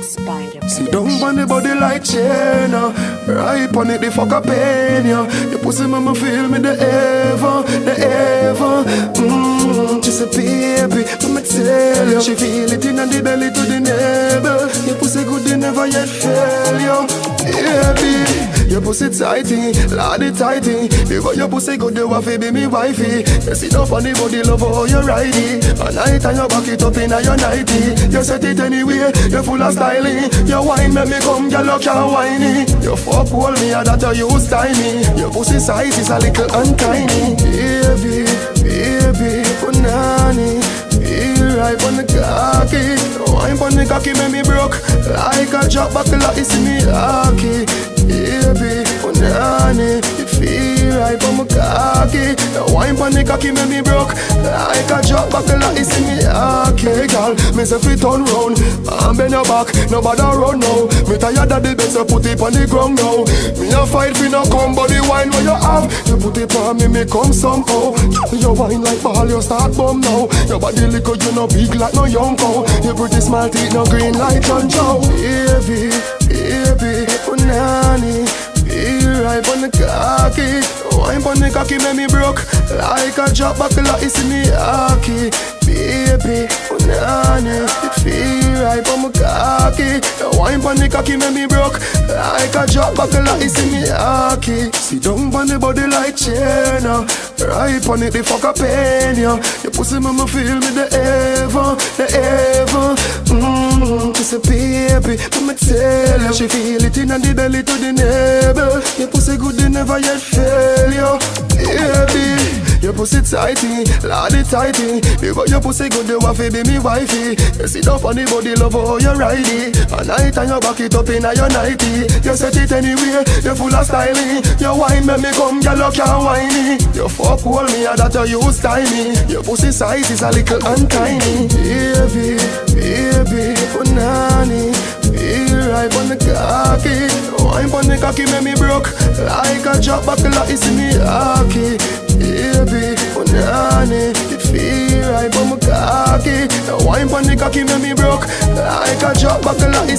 Spyda Sit down on the body like chain uh. Right on it, the fuck a pain, yeah. Your pussy make me feel me the ever, the ever. Mmm, she say baby, me tell you She feel it in the belly to the navel Your pussy good, they never yet fail your pussy tighty, lady tighty. Because your pussy good, you to be me wifey. You sit up on the body, love how you ride it. Night and you back it up in your nighty. You set it anyway, you full of styling. Your wine make me come, girl, you can't whiny. You fuck hold me, and that you use me. Your pussy size is a little untiny. Baby, baby, punani. Feel right on the cocky Wine on the cocky make me broke Like a drop buckle, it's me lucky Wine on the cocky make me broke. Like a drop buckle, it's me Okay, Girl, me say fit turn round And bend your back, nobody run now. Me tired of the bed, so put it on the ground now. Me a fight, me no come, but the wine where you have. You put it on me, me come somehow. You wine like ball, you start bum now. Your body little, you no big like no young cow. You pretty small teeth, no green like John Joe. Baby, baby, punani Feel right on the cocky Wine on the cocky make me broke. Like a drop buckle, it's me hockey. Baby, punani Feel right on my cocky. Wine on the cocky make me broke. Like a drop buckle, it's me hockey. Sit down on the body like chain uh. Right on it, the fuck a pain, yeah Your pussy make me feel me the ever, the ever. Mmm, say baby, me tell you She feel it in the belly to the navel. Your pussy good, they never yet Baby your pussy tighty, eh? lady tighty Because eh? your pussy good, you to be me wifey eh? You sit up on the body, love how you ride it At night and you back it up in a your nighty You set it anyway, you full of styling You wine make me come, girl, you can't whiny You fuck hold me, and that you use tiny Your pussy size is a little untiny Baby, baby, punani Feel right on the cocky. Wine on the cocky make me broke Like a drop buckle, it's me hockey wine on the cocky make me broke. Like a drop buckle, hockey